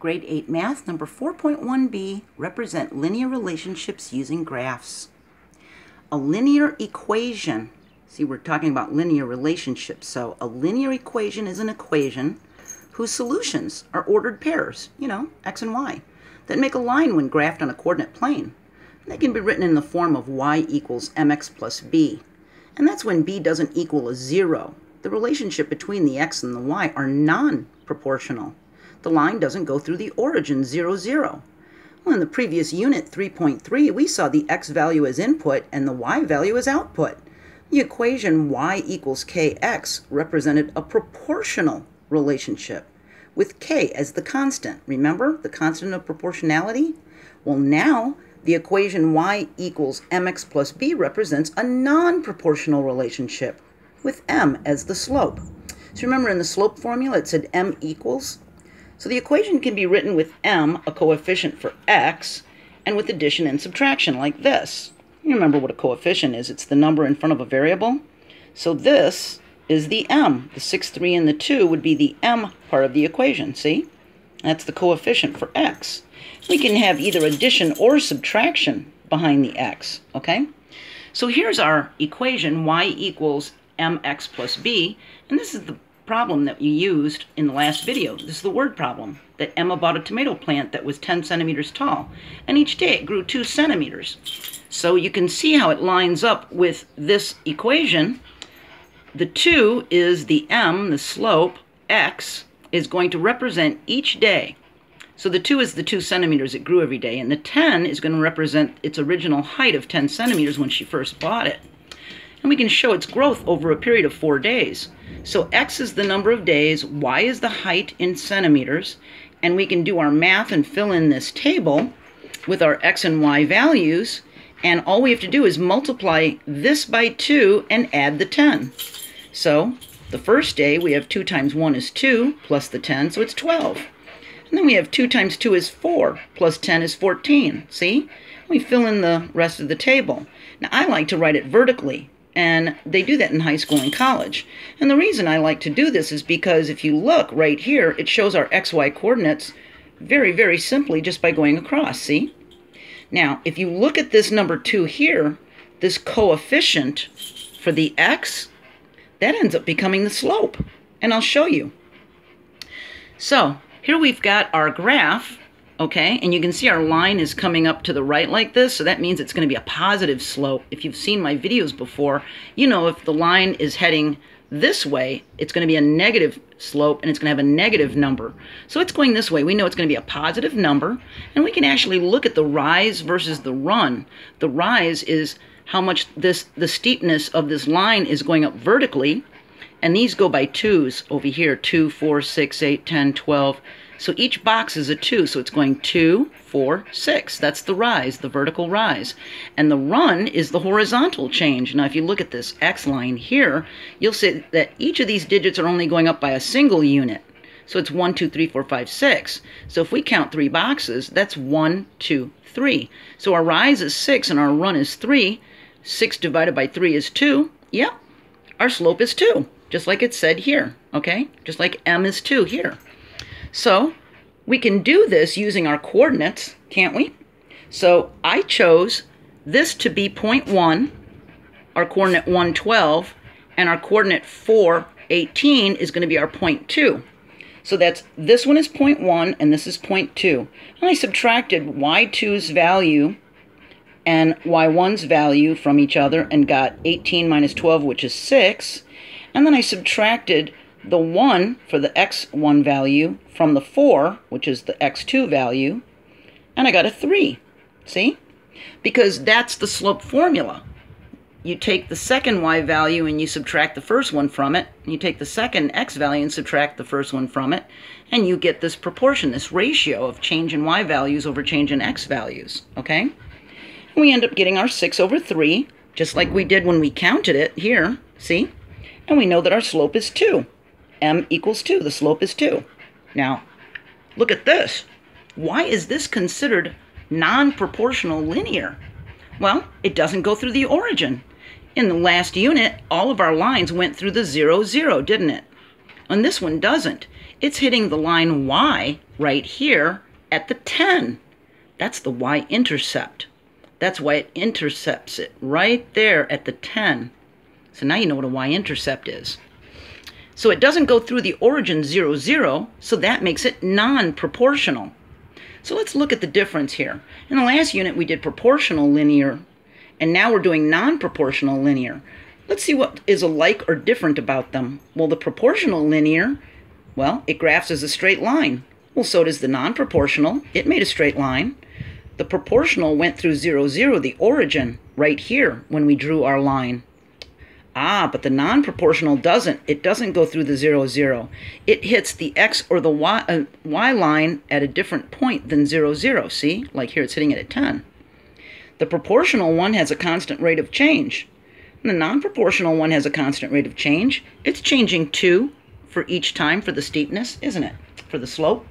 Grade 8 Math, number 4.1b, represent linear relationships using graphs. A linear equation, see we're talking about linear relationships, so a linear equation is an equation whose solutions are ordered pairs, you know, x and y, that make a line when graphed on a coordinate plane. They can be written in the form of y equals mx plus b, and that's when b doesn't equal a zero. The relationship between the x and the y are non-proportional the line doesn't go through the origin 0, 0. Well, in the previous unit 3.3, we saw the x value as input and the y value as output. The equation y equals kx represented a proportional relationship with k as the constant. Remember the constant of proportionality? Well, now the equation y equals mx plus b represents a non-proportional relationship with m as the slope. So remember in the slope formula it said m equals so the equation can be written with m, a coefficient for x, and with addition and subtraction like this. You remember what a coefficient is. It's the number in front of a variable. So this is the m. The 6, 3, and the 2 would be the m part of the equation, see? That's the coefficient for x. We can have either addition or subtraction behind the x, okay? So here's our equation, y equals mx plus b, and this is the problem that you used in the last video. This is the word problem. That Emma bought a tomato plant that was 10 centimeters tall, and each day it grew 2 centimeters. So you can see how it lines up with this equation. The 2 is the m, the slope, x, is going to represent each day. So the 2 is the 2 centimeters it grew every day, and the 10 is going to represent its original height of 10 centimeters when she first bought it. And we can show its growth over a period of 4 days. So x is the number of days, y is the height in centimeters, and we can do our math and fill in this table with our x and y values, and all we have to do is multiply this by 2 and add the 10. So the first day we have 2 times 1 is 2, plus the 10, so it's 12. And then we have 2 times 2 is 4, plus 10 is 14. See? We fill in the rest of the table. Now I like to write it vertically and they do that in high school and college. And the reason I like to do this is because if you look right here, it shows our xy coordinates very, very simply just by going across, see? Now, if you look at this number 2 here, this coefficient for the x, that ends up becoming the slope. And I'll show you. So, here we've got our graph okay? And you can see our line is coming up to the right like this, so that means it's going to be a positive slope. If you've seen my videos before, you know if the line is heading this way, it's going to be a negative slope and it's going to have a negative number. So it's going this way. We know it's going to be a positive number, and we can actually look at the rise versus the run. The rise is how much this the steepness of this line is going up vertically, and these go by twos over here, 2, 4, 6, 8, 10, 12, so each box is a 2, so it's going two, four, six. That's the rise, the vertical rise. And the run is the horizontal change. Now if you look at this X line here, you'll see that each of these digits are only going up by a single unit. So it's one, two, three, four, five, six. So if we count three boxes, that's one, two, three. So our rise is 6 and our run is 3. 6 divided by 3 is 2. Yep, our slope is 2, just like it said here, okay? Just like m is 2 here. So we can do this using our coordinates, can't we? So I chose this to be point 1, our coordinate 112, and our coordinate 418 is going to be our point 2. So that's this one is point 1 and this is point 2. And I subtracted y2's value and y1's value from each other and got 18 minus 12, which is 6. And then I subtracted the 1 for the x1 value from the 4, which is the x2 value, and I got a 3. See? Because that's the slope formula. You take the second y value and you subtract the first one from it. You take the second x value and subtract the first one from it. And you get this proportion, this ratio of change in y values over change in x values. Okay? And we end up getting our 6 over 3, just like we did when we counted it here. See? And we know that our slope is 2 m equals 2. The slope is 2. Now, look at this. Why is this considered non-proportional linear? Well, it doesn't go through the origin. In the last unit, all of our lines went through the 0, 0, didn't it? And this one doesn't. It's hitting the line y right here at the 10. That's the y-intercept. That's why it intercepts it right there at the 10. So now you know what a y-intercept is. So it doesn't go through the origin 0, 0, so that makes it non-proportional. So let's look at the difference here. In the last unit, we did proportional linear, and now we're doing non-proportional linear. Let's see what is alike or different about them. Well, the proportional linear, well, it graphs as a straight line. Well, so does the non-proportional. It made a straight line. The proportional went through 0, 0, the origin, right here, when we drew our line. Ah, but the non-proportional doesn't. It doesn't go through the 0, 0. It hits the x or the y, uh, y line at a different point than 0, 0. See? Like here it's hitting it at 10. The proportional one has a constant rate of change. And the non-proportional one has a constant rate of change. It's changing 2 for each time for the steepness, isn't it? For the slope.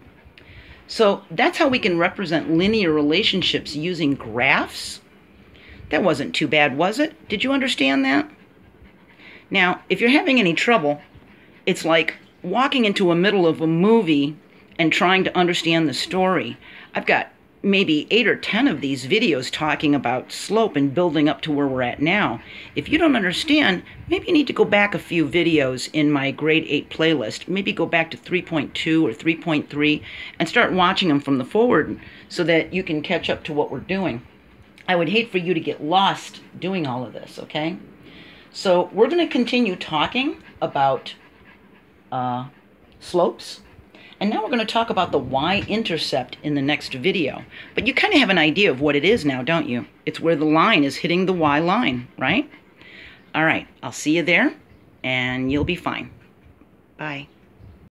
So that's how we can represent linear relationships using graphs. That wasn't too bad, was it? Did you understand that? Now, if you're having any trouble, it's like walking into a middle of a movie and trying to understand the story. I've got maybe eight or ten of these videos talking about slope and building up to where we're at now. If you don't understand, maybe you need to go back a few videos in my grade 8 playlist. Maybe go back to 3.2 or 3.3 and start watching them from the forward so that you can catch up to what we're doing. I would hate for you to get lost doing all of this, okay? So we're going to continue talking about uh, slopes. And now we're going to talk about the y-intercept in the next video. But you kind of have an idea of what it is now, don't you? It's where the line is hitting the y line, right? All right, I'll see you there, and you'll be fine. Bye.